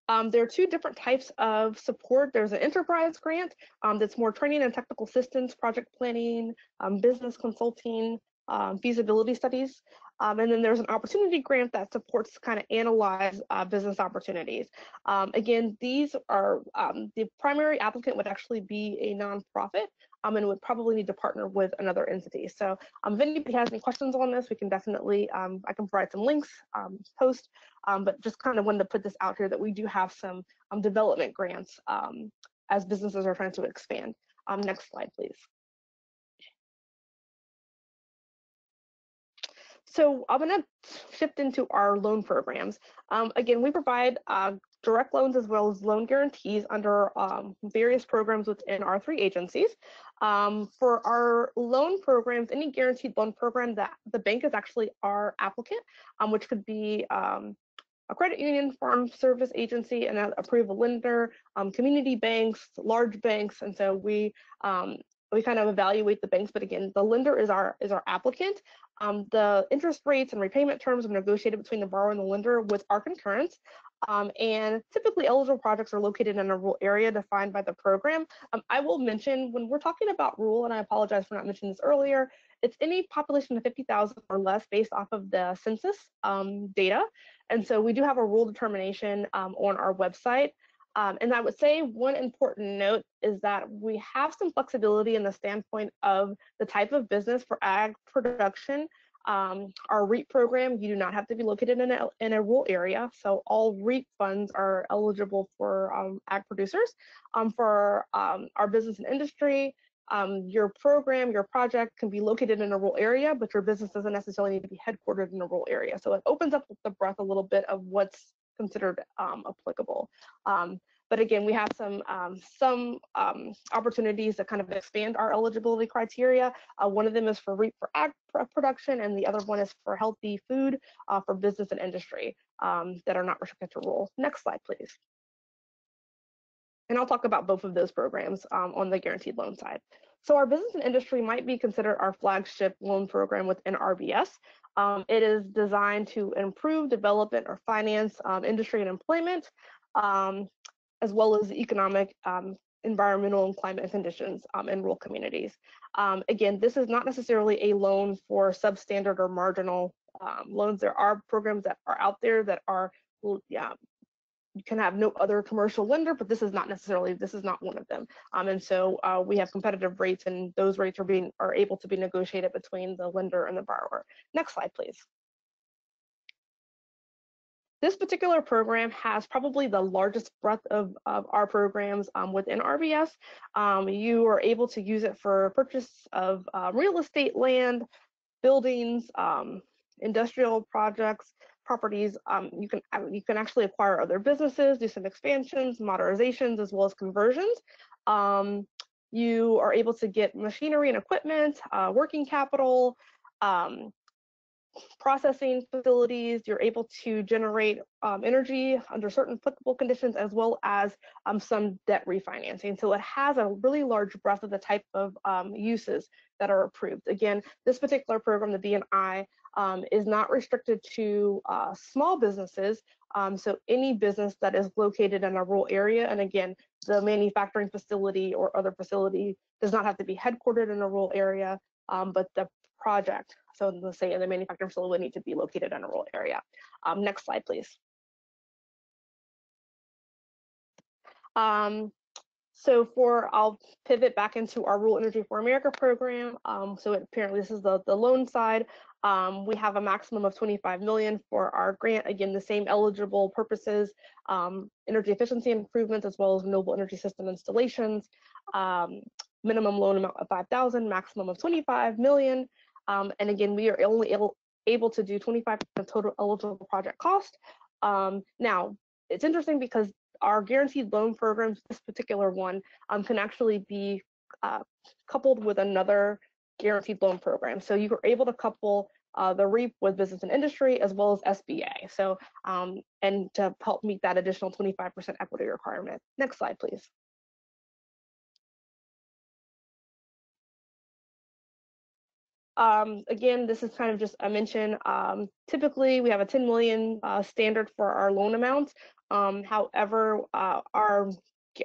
Um, there are two different types of support. There's an enterprise grant um, that's more training and technical assistance, project planning, um, business consulting, um, feasibility studies. Um, and then there's an opportunity grant that supports kind of analyze uh, business opportunities. Um, again, these are the primary applicant would actually be a nonprofit um, and would probably need to partner with another entity. So um, if anybody has any questions on this, we can definitely, um, I can provide some links um, post, um, but just kind of wanted to put this out here that we do have some um, development grants as businesses are trying to expand. next slide, please. So I'm going to shift into our loan programs. Um, again, we provide uh, direct loans as well as loan guarantees under um, various programs within our three agencies. Um, for our loan programs, any guaranteed loan program that the bank is actually our applicant, um, which could be um, a credit union, farm service agency, and an approval lender, um, community banks, large banks, and so we we kind of evaluate the banks, but again, the lender is our is our applicant. Um, the interest rates and repayment terms are negotiated between the borrower and the lender with our concurrence. Um, and typically eligible projects are located in a rural area defined by the program. Um, I will mention when we're talking about rural, and I apologize for not mentioning this earlier, it's any population of 50,000 or less based off of the census um, data. And so we do have a rural determination um, on our website. Um, and I would say one important note is that we have some flexibility in the standpoint of the type of business for ag production. Um, our REAP program, you do not have to be located in a, in a rural area. So all REAP funds are eligible for um, ag producers. Um, for um, our business and industry, um, your program, your project can be located in a rural area, but your business doesn't necessarily need to be headquartered in a rural area. So it opens up the breadth a little bit of what's considered um, applicable. Um, but again, we have some um, some opportunities that kind of expand our eligibility criteria. Uh, one of them is for REAP for ag production, and the other one is for healthy food uh, for business and industry that are not restricted to rural. Next slide, please. And I'll talk about both of those programs um, on the guaranteed loan side. So our business and industry might be considered our flagship loan program within RBS. Um, it is designed to improve development or finance um, industry and employment, um, as well as economic, um, environmental, and climate conditions um, in rural communities. Um, again, this is not necessarily a loan for substandard or marginal loans. There are programs that are out there that are yeah, you can have no other commercial lender, but this is not necessarily, this is not one of them. Um, and so uh, we have competitive rates and those rates are being, are able to be negotiated between the lender and the borrower. Next slide, please. This particular program has probably the largest breadth of, of our programs um, within RBS. Um, you are able to use it for purchase of uh, real estate land, buildings, um, industrial projects, properties, um, you can you can actually acquire other businesses, do some expansions, modernizations, as well as conversions. Um, you are able to get machinery and equipment, uh, working capital, um, processing facilities. You're able to generate um, energy under certain applicable conditions, as well as um, some debt refinancing. So it has a really large breadth of the type of um, uses that are approved. Again, this particular program, the BNI, um, is not restricted to uh, small businesses. Um, so any business that is located in a rural area, and again, the manufacturing facility or other facility does not have to be headquartered in a rural area, um, but the project, so let's say the manufacturing facility would need to be located in a rural area. Um, next slide, please. So for, I'll pivot back into our Rural Energy for America program. Um, so it, apparently this is the, the loan side. Um, we have a maximum of 25 million for our grant. Again, the same eligible purposes, um, energy efficiency improvements, as well as renewable energy system installations. Um, minimum loan amount of 5,000, maximum of 25 million. Um, and again, we are only able, able to do 25% of total eligible project cost. Um, now, it's interesting because our guaranteed loan programs, this particular one, um, can actually be uh, coupled with another guaranteed loan program. So you are able to couple uh, the REAP with business and industry as well as SBA. So, um, and to help meet that additional 25% equity requirement. Next slide, please. Um, again, this is kind of just a mention. Um, typically, we have a 10 million uh, standard for our loan amounts. Um, however, uh, our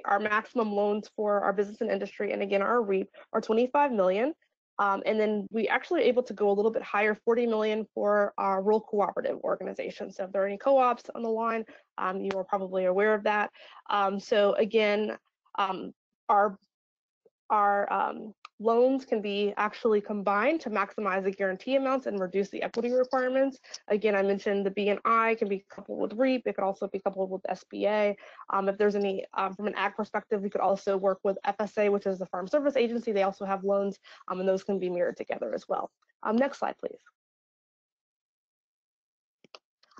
our maximum loans for our business and industry, and again, our REAP are 25 million. Um, and then we actually able to go a little bit higher, 40 million for our rural cooperative organizations. So if there are any co-ops on the line, um, you are probably aware of that. Um, so again, um, our our um, loans can be actually combined to maximize the guarantee amounts and reduce the equity requirements. Again, I mentioned the BNI can be coupled with REAP. It could also be coupled with SBA. Um, if there's any, um, from an ag perspective, we could also work with FSA, which is the Farm Service Agency. They also have loans, um, and those can be mirrored together as well. Um, next slide, please.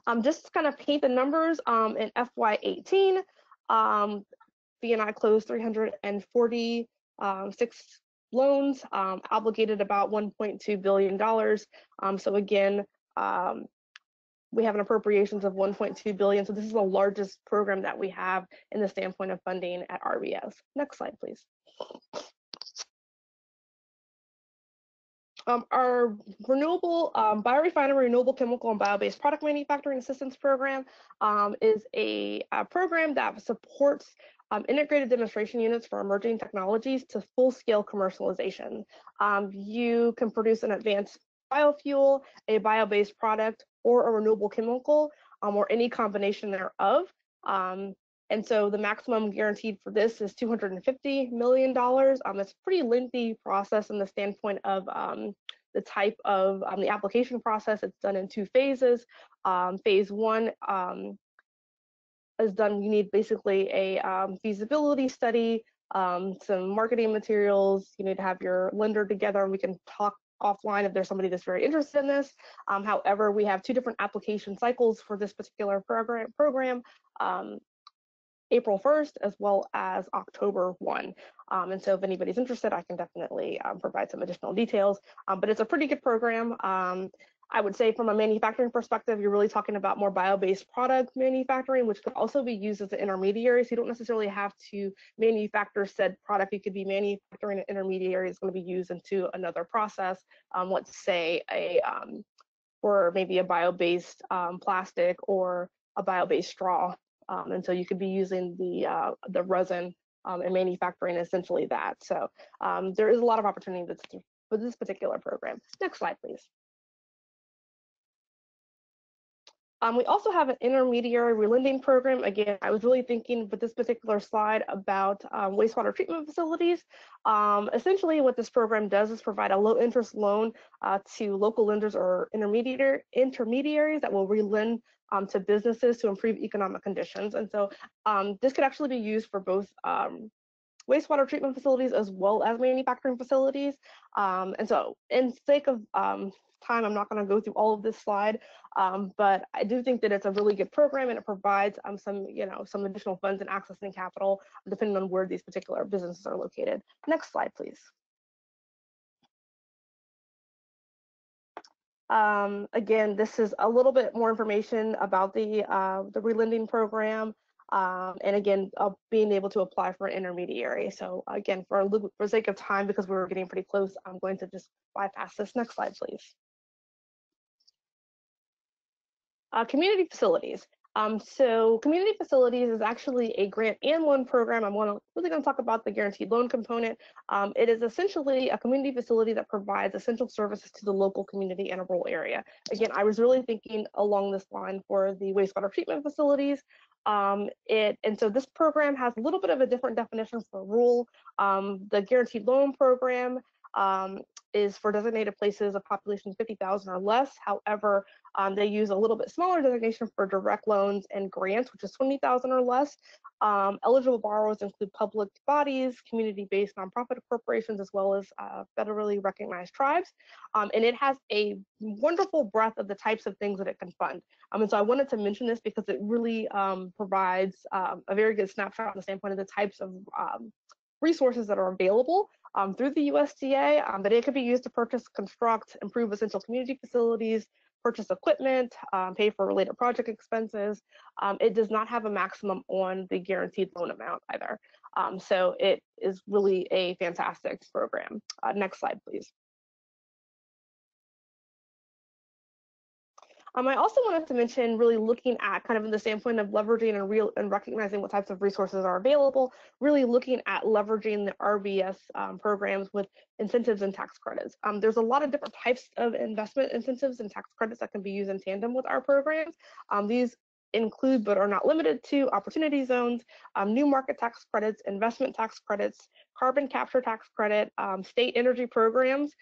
Um, just to kind of paint the numbers um, in FY18, um, BNI closed 340 um, loans, um, obligated about $1.2 billion. Um, so again, um, we have an appropriations of 1.2 billion. So this is the largest program that we have in the standpoint of funding at RBS. Next slide, please. Um, our renewable um, biorefinery renewable chemical and bio-based product manufacturing assistance program um, is a, a, program that supports um, integrated demonstration units for emerging technologies to full-scale commercialization. Um, you can produce an advanced biofuel, a bio-based product, or a renewable chemical, um, or any combination thereof. Um, and so the maximum guaranteed for this is $250 million. Um, it's a pretty lengthy process in the standpoint of um, the type of the application process. It's done in two phases. Phase one is done, you need basically a um, feasibility study, um, some marketing materials, you need to have your lender together and we can talk offline if there's somebody that's very interested in this. Um, however, we have two different application cycles for this particular program, program um, April 1st as well as October 1. Um, and so if anybody's interested, I can definitely um, provide some additional details. Um, but it's a pretty good program. I would say from a manufacturing perspective, you're really talking about more bio-based product manufacturing, which could also be used as an intermediary. So you don't necessarily have to manufacture said product. You could be manufacturing an intermediary is going to be used into another process. Um, let's say a um, or maybe a bio-based um, plastic or a bio-based straw. Um, and so you could be using the uh, the resin um, and manufacturing essentially that. So um, there is a lot of opportunity for this particular program. Next slide, please. Um, we also have an intermediary relending program. Again, I was really thinking with this particular slide about um, wastewater treatment facilities. Um, essentially, what this program does is provide a low interest loan uh, to local lenders or intermediary intermediaries that will relend um, to businesses to improve economic conditions. And so um, this could actually be used for both um, wastewater treatment facilities as well as manufacturing facilities. Um, and so in sake of time, I'm not going to go through all of this slide, um, but I do think that it's a really good program and it provides um, some, you know, some additional funds and accessing capital depending on where these particular businesses are located. Next slide, please. Um, again, this is a little bit more information about the uh, the relending program. Um, and again, uh, being able to apply for an intermediary. So again, for, for sake of time, because we are getting pretty close, I'm going to just bypass this. Next slide, please. Uh, community facilities. Um, so community facilities is actually a grant and loan program. I'm wanna, really going to talk about the guaranteed loan component. Um, it is essentially a community facility that provides essential services to the local community in a rural area. Again, I was really thinking along this line for the wastewater treatment facilities. Um, it and so this program has a little bit of a different definition for rural. Um, the guaranteed loan program um, is for designated places of population 50,000 or less. However, um, they use a little bit smaller designation for direct loans and grants, which is 20,000 or less. Um, eligible borrowers include public bodies, community-based nonprofit corporations, as well as uh, federally recognized tribes. Um, and it has a wonderful breadth of the types of things that it can fund. Um, and so I wanted to mention this because it really um, provides um, a very good snapshot on the standpoint of the types of resources that are available um, through the USDA, um, but it could be used to purchase, construct, improve essential community facilities, purchase equipment, um, pay for related project expenses. Um, it does not have a maximum on the guaranteed loan amount either. Um, so it is really a fantastic program. Uh, next slide, please. Um, I also wanted to mention really looking at kind of in the standpoint of leveraging and real and recognizing what types of resources are available, really looking at leveraging the RBS um, programs with incentives and tax credits. Um, there's a lot of different types of investment incentives and tax credits that can be used in tandem with our programs. Um, these include but are not limited to opportunity zones, um, new market tax credits, investment tax credits, carbon capture tax credit, um, state energy programs,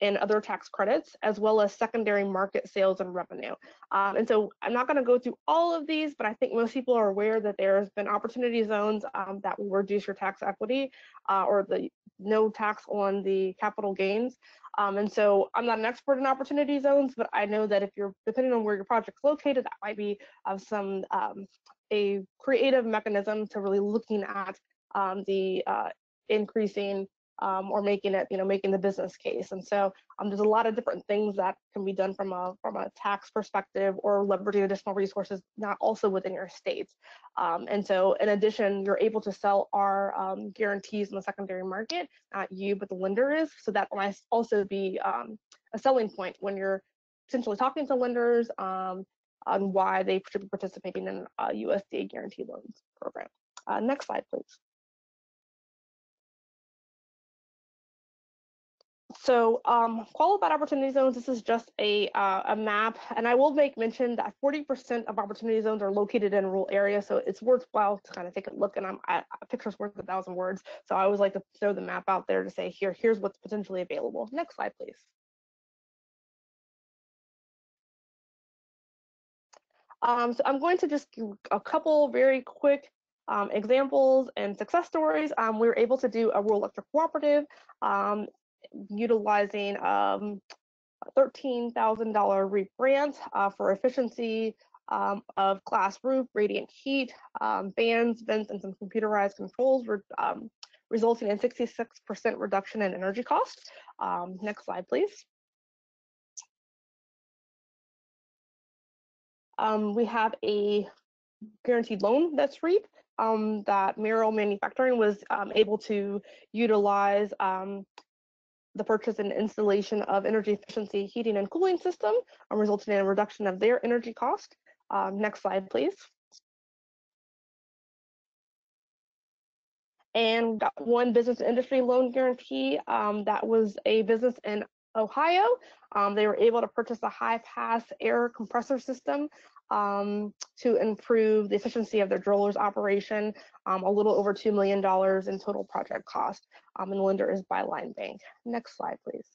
and other tax credits, as well as secondary market sales and revenue. Um, and so I'm not going to go through all of these, but I think most people are aware that there's been opportunity zones um, that will reduce your tax equity uh, or the no tax on the capital gains. Um, and so I'm not an expert in opportunity zones, but I know that if you're depending on where your project's located, that might be of some um, a creative mechanism to really looking at um, the uh, increasing um, or making it, you know, making the business case. And so um, there's a lot of different things that can be done from a from a tax perspective or leveraging additional resources, not also within your states. Um, and so in addition, you're able to sell our um, guarantees in the secondary market, not you, but the lender is. So that might also be um, a selling point when you're essentially talking to lenders um, on why they should be participating in a USDA guaranteed loans program. Uh, next slide, please. So um, qualified opportunity zones, this is just a, uh, a map, and I will make mention that 40% of opportunity zones are located in rural areas, so it's worthwhile to kind of take a look, and I'm, a picture's worth a thousand words, so I always like to throw the map out there to say, here, here's what's potentially available. Next slide, please. Um, so I'm going to just give a couple very quick um, examples and success stories. Um, we were able to do a rural electric cooperative um, utilizing um, $13,000 REAP grant uh, for efficiency um, of glass roof, radiant heat, um, fans, vents, and some computerized controls, um, resulting in 66% reduction in energy cost. Um, next slide, please. Um, we have a guaranteed loan that's REAP um, that Merrill Manufacturing was able to utilize the purchase and installation of energy efficiency heating and cooling system, um, resulting in a reduction of their energy cost. Um, next slide, please. And got one business industry loan guarantee um, that was a business in Ohio. Um, they were able to purchase a high pass air compressor system um, to improve the efficiency of their drillers operation, um, a little over $2 million in total project cost. Um, and the lender is Byline Bank. Next slide, please.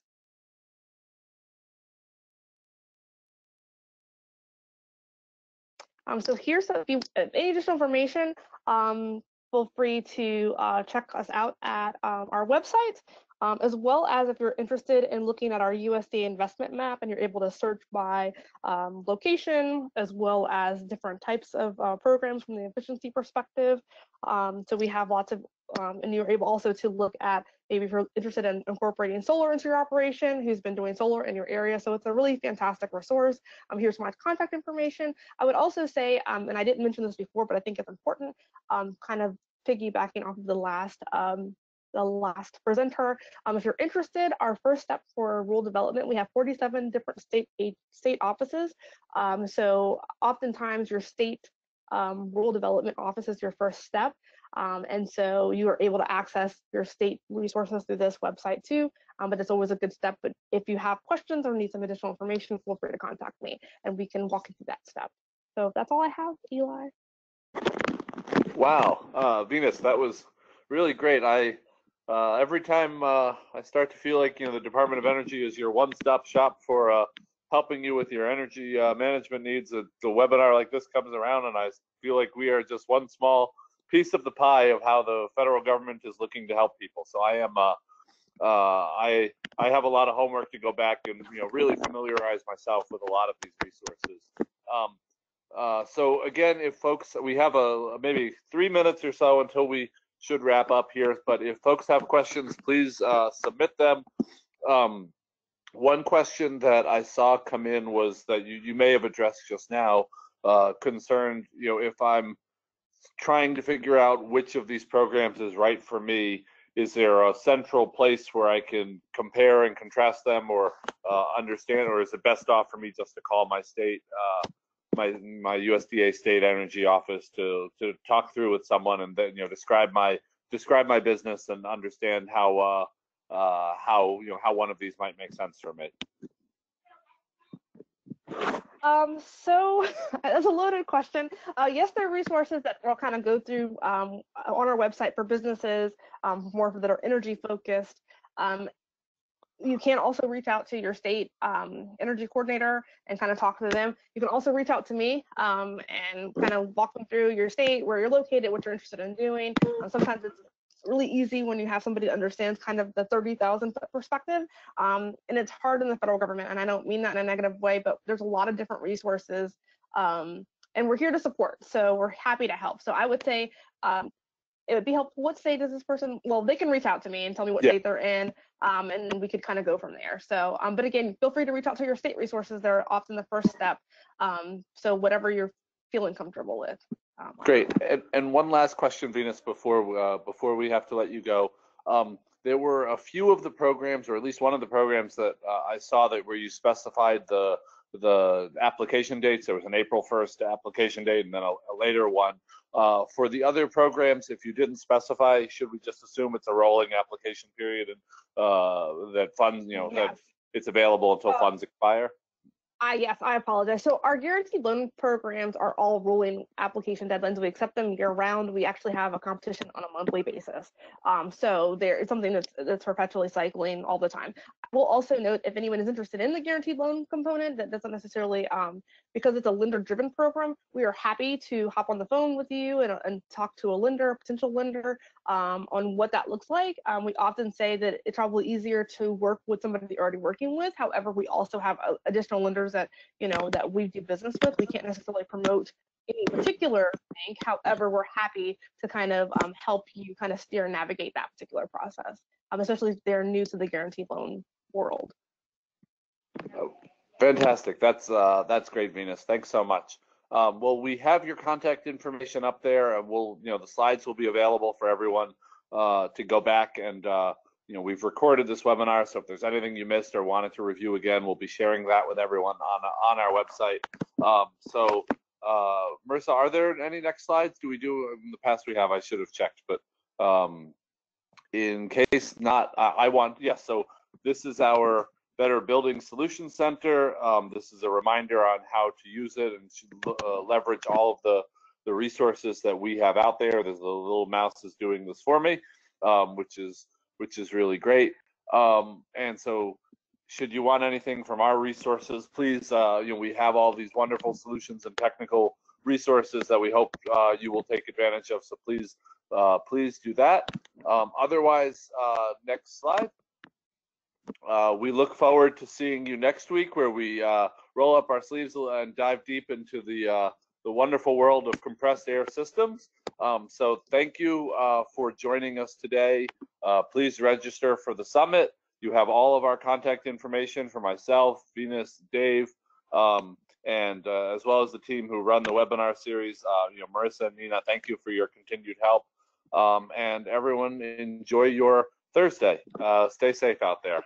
Um, so here's a few, any additional information, um, feel free to uh, check us out at um, our website. Um, as well as if you're interested in looking at our USDA investment map and you're able to search by um, location as well as different types of uh, programs from the efficiency perspective. Um, so we have lots of, um, and you're able also to look at maybe if you're interested in incorporating solar into your operation, who's been doing solar in your area. So it's a really fantastic resource. Um, here's my contact information. I would also say, um, and I didn't mention this before, but I think it's important, kind of piggybacking off of the last um, the last presenter. Um, if you're interested, our first step for rural development, we have 47 different state state offices. Um, so oftentimes your state um, rural development office is your first step. Um, and so you are able to access your state resources through this website too. Um, but it's always a good step. But if you have questions or need some additional information, feel free to contact me and we can walk you through that step. So that's all I have, Eli. Wow, uh, Venus, that was really great. I uh, every time uh, I start to feel like you know the Department of Energy is your one-stop shop for uh, helping you with your energy uh, management needs, a webinar like this comes around, and I feel like we are just one small piece of the pie of how the federal government is looking to help people. So I am uh, uh, I I have a lot of homework to go back and you know really familiarize myself with a lot of these resources. Um, uh, so again, if folks, we have a maybe three minutes or so until we should wrap up here. But if folks have questions, please uh, submit them. Um, one question that I saw come in was that you, you may have addressed just now, uh, concerned, you know, if I'm trying to figure out which of these programs is right for me, is there a central place where I can compare and contrast them or uh, understand, or is it best off for me just to call my state uh, my my USDA state energy office to to talk through with someone and then you know describe my describe my business and understand how uh, uh, how you know how one of these might make sense for me. Um, so that's a loaded question. Uh, yes, there are resources that we'll kind of go through um, on our website for businesses um, more that are energy focused. Um, you can also reach out to your state um, energy coordinator and kind of talk to them. You can also reach out to me um, and kind of walk them through your state, where you're located, what you're interested in doing. Sometimes it's really easy when you have somebody that understands kind of the 30,000 foot perspective. Um, and it's hard in the federal government. And I don't mean that in a negative way, but there's a lot of different resources. Um, and we're here to support. So we're happy to help. So I would say um, it would be helpful. What state does this person? Well, they can reach out to me and tell me what yeah. state they're in, um, and we could kind of go from there. So, um, but again, feel free to reach out to your state resources. They're often the first step. Um, so whatever you're feeling comfortable with. Um, Great. And, and, one last question, Venus, before uh, before we have to let you go. Um, there were a few of the programs, or at least one of the programs that uh, I saw that where you specified the the application dates. There was an April 1st application date and then a, a later one. Uh, for the other programs, if you didn't specify, should we just assume it's a rolling application period and uh, that funds, you know, that it's available until Uh, funds expire? I yes, I apologize. So our guaranteed loan programs are all rolling application deadlines. We accept them year round. We actually have a competition on a monthly basis. Um, so there is something that's that's perpetually cycling all the time. We'll also note if anyone is interested in the guaranteed loan component that doesn't necessarily um, because it's a lender driven program, we are happy to hop on the phone with you and, and talk to a lender, a potential lender um, on what that looks like. Um, we often say that it's probably easier to work with somebody you're already working with. However, we also have uh, additional lenders that you know that we do business with. We can't necessarily promote any particular bank. However, we're happy to kind of um, help you kind of steer and navigate that particular process, um, especially if they're new to the guaranteed loan world. Oh, Fantastic. That's uh, that's great, Venus. Thanks so much. Um, well, we have your contact information up there, and we'll, you know, the slides will be available for everyone uh, to go back and, uh, you know, we've recorded this webinar, so if there's anything you missed or wanted to review again, we'll be sharing that with everyone on on our website. Um, so, uh, Marissa, are there any next slides? Do we do in the past? We have. I should have checked, but um, in case not, I, I want yes. so this is our Better Building Solutions Center. Um, this is a reminder on how to use it and uh, leverage all of the, the resources that we have out there. There's a little mouse is doing this for me, um, which is which is really great. Um, and so, should you want anything from our resources, please, uh, you know, we have all these wonderful solutions and technical resources that we hope uh, you will take advantage of. So please, uh, please do that. Um, otherwise, uh, next slide. Uh, we look forward to seeing you next week where we uh, roll up our sleeves and dive deep into the the wonderful world of compressed air systems. Um, so thank you uh, for joining us today. Uh, please register for the summit. You have all of our contact information for myself, Venus, Dave, um, and uh, as well as the team who run the webinar series. you know, Marissa and Nina, thank you for your continued help. Um, and everyone enjoy your Thursday. stay safe out there.